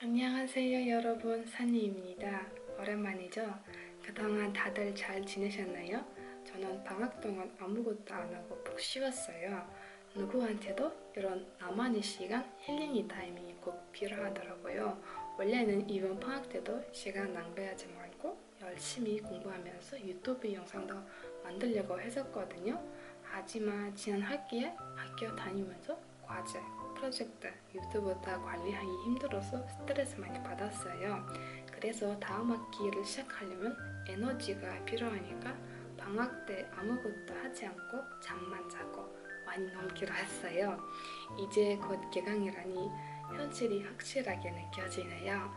안녕하세요. 여러분 산이입니다. 오랜만이죠? 그동안 다들 잘 지내셨나요? 저는 방학 동안 아무것도 안 하고 푹 쉬었어요. 누구한테도 이런 나만의 시간, 힐링이 타이밍이 꼭 필요하더라고요. 원래는 이번 방학 때도 시간 낭비하지 말고 열심히 공부하면서 유튜브 영상도 만들려고 했었거든요. 하지만 지난 학기에 학교 다니면서 과제, 프로젝트, 유튜브 다 관리하기 힘들어서 스트레스 많이 받았어요. 그래서 다음 학기를 시작하려면 에너지가 필요하니까 방학 때 아무것도 하지 않고 잠만 자고 많이 넘기로 했어요. 이제 곧 개강이라니 현실이 확실하게 느껴지네요.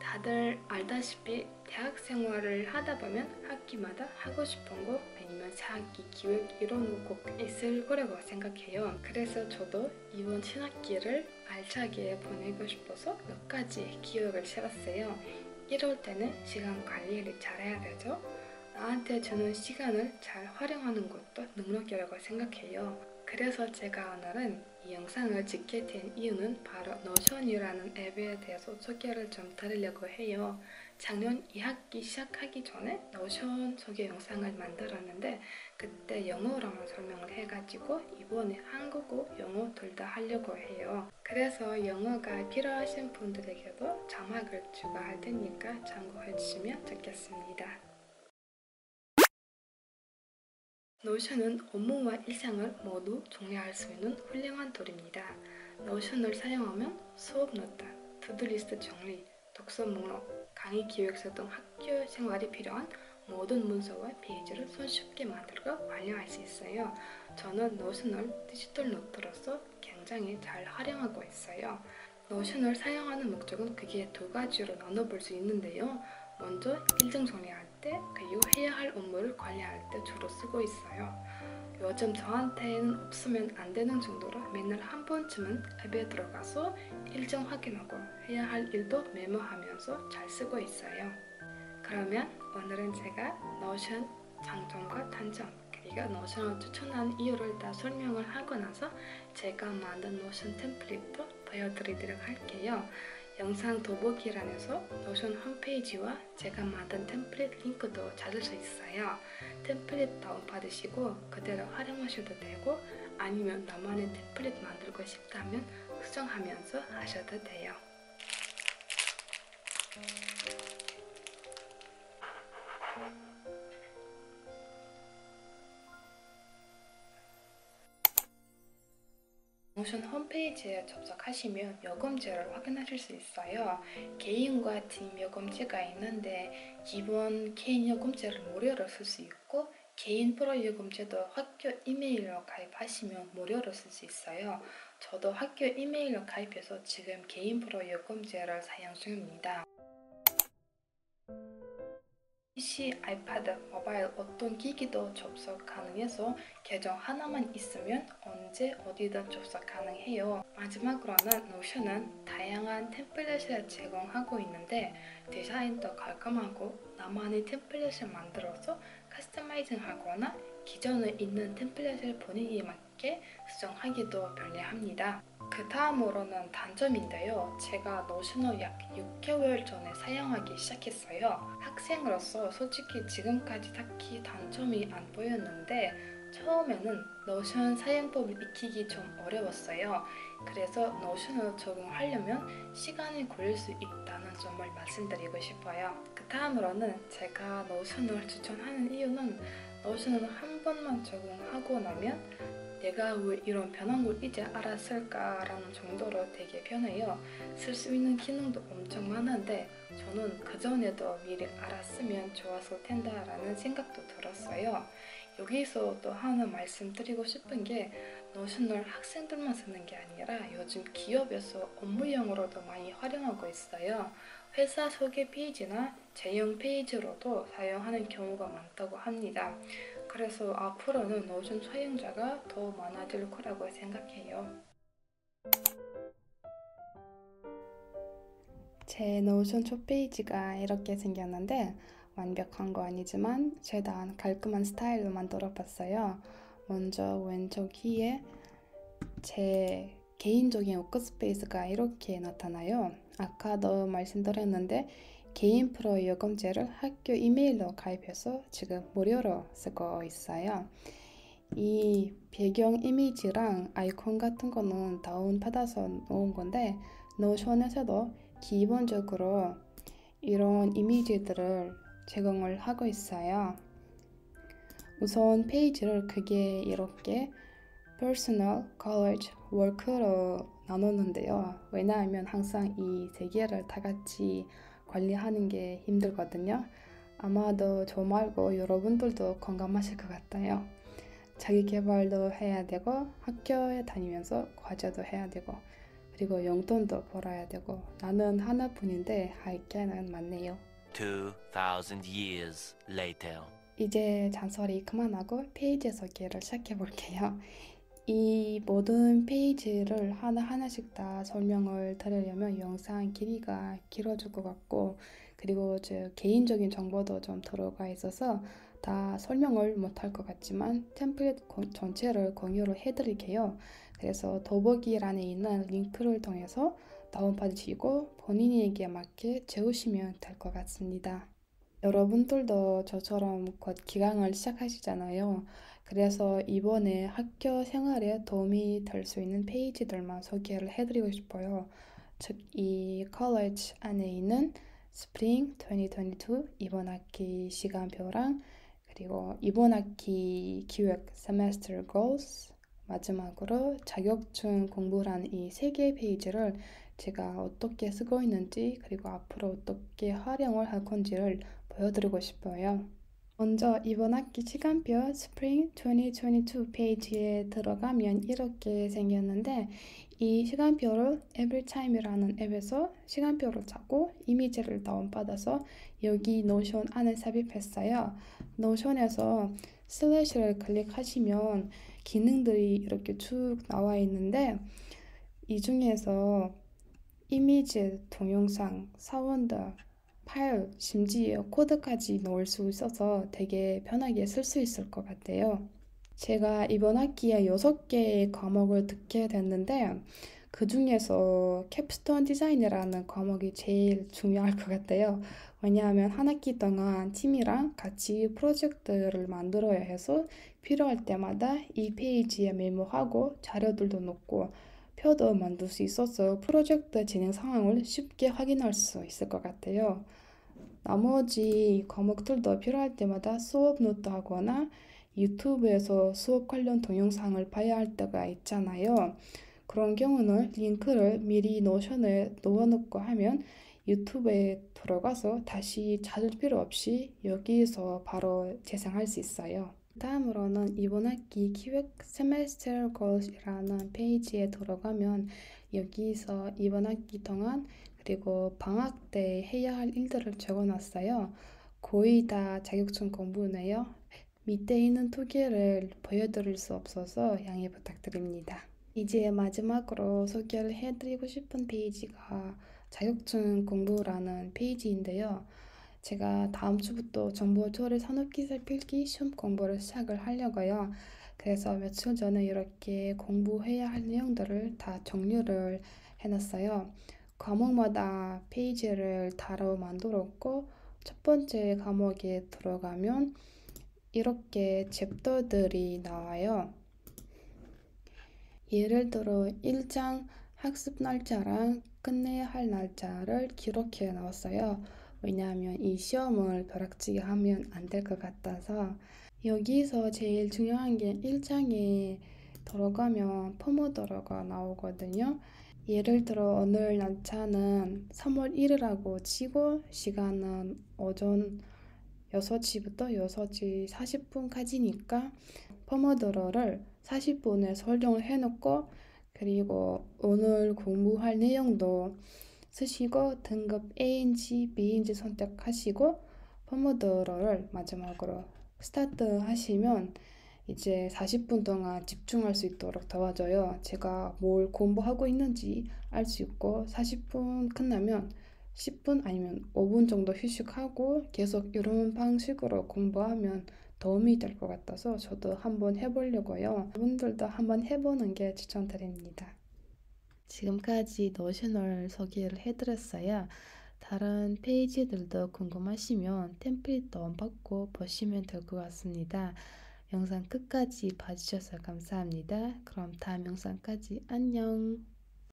다들 알다시피 대학 생활을 하다 보면 학기마다 하고 싶은 거 아니면 새학기 기획 이런 거 꼭 있을 거라고 생각해요. 그래서 저도 이번 신학기를 알차게 보내고 싶어서 몇 가지 기획을 세웠어요. 이럴 때는 시간 관리를 잘해야 되죠. 나한테 주는 시간을 잘 활용하는 것도 능력이라고 생각해요. 그래서 제가 오늘은 이 영상을 찍게 된 이유는 바로 Notion이라는 앱에 대해서 소개를 좀 드리려고 해요. 작년 2학기 시작하기 전에 Notion 소개 영상을 만들었는데 그때 영어로만 설명을 해가지고 이번에 한국어, 영어 둘 다 하려고 해요. 그래서 영어가 필요하신 분들에게도 자막을 추가할 테니까 참고해 주시면 좋겠습니다. Notion은 업무와 일상을 모두 정리할 수 있는 훌륭한 tool입니다. Notion을 사용하면 수업 노트, to-do list 정리, 독서 목록, 강의 기획서 등 학교 생활에 필요한 모든 문서와 페이지를 손쉽게 만들고 관리할 수 있어요. 저는 Notion을 디지털 노트로서 굉장히 잘 활용하고 있어요. Notion을 사용하는 목적은 크게 두 가지로 나눠볼 수 있는데요. 먼저 일정 정리할 때 그리고 해야 할 업무를 관리할 때 주로 쓰고 있어요. 요즘 저한테는 없으면 안 되는 정도로 맨날 한 번쯤은 앱에 들어가서 일정 확인하고 해야 할 일도 메모하면서 잘 쓰고 있어요. 그러면 오늘은 제가 Notion 장점과 단점 그리고 Notion을 추천하는 이유를 다 설명을 하고 나서 제가 만든 Notion template도 보여드리도록 할게요. 영상 더보기란에서 노션 홈페이지와 제가 만든 템플릿 링크도 찾을 수 있어요. 템플릿 다운받으시고 그대로 활용하셔도 되고 아니면 나만의 템플릿 만들고 싶다면 수정하면서 하셔도 돼요. Notion 홈페이지에 접속하시면 요금제를 확인하실 수 있어요. 개인과 팀 요금제가 있는데 기본 개인 요금제를 무료로 쓸 수 있고 개인 프로 요금제도 학교 이메일로 가입하시면 무료로 쓸 수 있어요. 저도 학교 이메일로 가입해서 지금 개인 프로 요금제를 사용 중입니다. PC, iPad, 모바일 어떤 기기도 접속 가능해서 계정 하나만 있으면 언제 어디든 접속 가능해요. 마지막으로는 Notion은 다양한 template을 제공하고 있는데 디자인도 깔끔하고 나만의 template을 만들어서 customizing 하거나 기존에 있는 template을 본인에 맞게 수정하기도 편리합니다. 그 다음으로는 단점인데요. 제가 Notion을 약 6개월 전에 사용하기 시작했어요. 학생으로서 솔직히 지금까지 딱히 단점이 안 보였는데 처음에는 Notion 사용법을 익히기 좀 어려웠어요. 그래서 노션을 적응하려면 시간이 걸릴 수 있다는 점을 말씀드리고 싶어요. 그 다음으로는 제가 노션을 추천하는 이유는 노션을 한 번만 적응하고 나면 내가 왜 이런 변한 걸 이제 알았을까라는 정도로 되게 편해요. 쓸 수 있는 기능도 엄청 많은데 저는 그전에도 미리 알았으면 좋았을 텐다라는 생각도 들었어요. 여기서 또 하나 말씀드리고 싶은 게 Notion을 학생들만 쓰는 게 아니라 요즘 기업에서 업무용으로도 많이 활용하고 있어요. 회사 소개 페이지나 제휴 페이지로도 사용하는 경우가 많다고 합니다. 그래서 앞으로는 Notion 사용자가 더 많아질 거라고 생각해요. 제 Notion 첫 페이지가 이렇게 생겼는데 완벽한 거 아니지만 최대한 깔끔한 스타일로 만들어 봤어요. 먼저 왼쪽 위에 제 개인적인 workspace가 이렇게 나타나요. 아까도 말씀드렸는데 개인 프로 요금제를 학교 이메일로 가입해서 지금 무료로 쓰고 있어요. 이 배경 이미지랑 아이콘 같은 거는 다운받아서 넣은 건데 Notion에서도 기본적으로 이런 이미지들을 제공을 하고 있어요. 우선 페이지를 크게 이렇게 personal, college, work로 나눴는데요. 왜냐하면 항상 이 세 개를 다 같이 관리하는 게 힘들거든요. 아마도 저 말고 여러분들도 공감하실 것 같아요. 자기 개발도 해야 되고 학교에 다니면서 과제도 해야 되고 그리고 용돈도 벌어야 되고 나는 하나뿐인데 할 게는 많네요. 2,000 years later. 이제 잔소리 그만하고 페이지 소개를 시작해 볼게요. 이 모든 페이지를 하나하나씩 다 설명을 드리려면 영상 길이가 길어질 것 같고 그리고 저 개인적인 정보도 좀 들어가 있어서 다 설명을 못할 것 같지만 템플릿 전체를 공유를 해드릴게요. 그래서 더보기란에 있는 링크를 통해서 다운받으시고 본인에게 맞게 채우시면 될 것 같습니다. 여러분들도 저처럼 곧 개강을 시작하시잖아요. 그래서 이번에 학교 생활에 도움이 될 수 있는 페이지들만 소개를 해드리고 싶어요. 즉, 이 college 안에 있는 스프링 2022 이번 학기 시간표랑 그리고 이번 학기 계획 semester goals 마지막으로 자격증 공부라는 이 세 개의 페이지를 제가 어떻게 쓰고 있는지 그리고 앞으로 어떻게 활용을 할 건지를 보여드리고 싶어요. 먼저 이번 학기 시간표 스프링 2022 페이지에 들어가면 이렇게 생겼는데 이 시간표를 에브리타임이라는 앱에서 시간표를 찾고 이미지를 다운받아서 여기 Notion 안에 삽입했어요. Notion에서 slash를 클릭하시면 기능들이 이렇게 쭉 나와 있는데 이 중에서 이미지, 동영상, 사운드, 파일, 심지어 코드까지 넣을 수 있어서 되게 편하게 쓸 수 있을 것 같아요. 제가 이번 학기에 6개의 과목을 듣게 됐는데 그 중에서 capstone design이라는 과목이 제일 중요할 것 같아요. 왜냐하면 한 학기 동안 팀이랑 같이 프로젝트를 만들어야 해서 필요할 때마다 이 페이지에 메모하고 자료들도 넣고 표도 만들 수 있어서 프로젝트 진행 상황을 쉽게 확인할 수 있을 것 같아요. 나머지 과목들도 필요할 때마다 수업 노트 하거나 YouTube에서 수업 관련 동영상을 봐야 할 때가 있잖아요. 그런 경우는 링크를 미리 Notion에 넣어놓고 하면 유튜브에 들어가서 다시 찾을 필요 없이 여기서 바로 재생할 수 있어요. 다음으로는 이번 학기 기획 세메스터 골이라는 페이지에 들어가면 여기서 이번 학기 동안 그리고 방학 때 해야 할 일들을 적어놨어요. 거의 다 자격증 공부네요. 밑에 있는 두 개를 보여드릴 수 없어서 양해 부탁드립니다. 이제 마지막으로 소개를 해드리고 싶은 페이지가 자격증 공부라는 페이지인데요. 제가 다음 주부터 정보 처리 산업기술 필기 시험 공부를 시작을 하려고요. 그래서 며칠 전에 이렇게 공부해야 할 내용들을 다 정리를 해놨어요. 과목마다 페이지를 따로 만들었고 첫 번째 과목에 들어가면 이렇게 챕터들이 나와요. 예를 들어 1장 학습 날짜랑 끝내야 할 날짜를 기록해 넣었어요. 왜냐하면 이 시험을 벼락치기 하면 안 될 것 같아서 여기서 제일 중요한 게 1장에 들어가면 포모도로가 나오거든요. 예를 들어 오늘 날짜는 3월 1일이라고 치고 시간은 오전 6시부터 6시 40분까지니까 포모도로를 40분에 설정을 해놓고 그리고 오늘 공부할 내용도 쓰시고 등급 A인지 B인지 선택하시고 포모도로를 마지막으로 스타트 하시면 이제 40분 동안 집중할 수 있도록 도와줘요. 제가 뭘 공부하고 있는지 알 수 있고 40분 끝나면 10분 아니면 5분 정도 휴식하고 계속 이런 방식으로 공부하면 도움이 될 것 같아서 저도 한번 해보려고요. 여러분들도 한번 해보는 게 추천드립니다. 지금까지 Notion을 소개를 해드렸어요. 다른 페이지들도 궁금하시면 template 다운받고 보시면 될 것 같습니다. 영상 끝까지 봐주셔서 감사합니다. 그럼 다음 영상까지 안녕!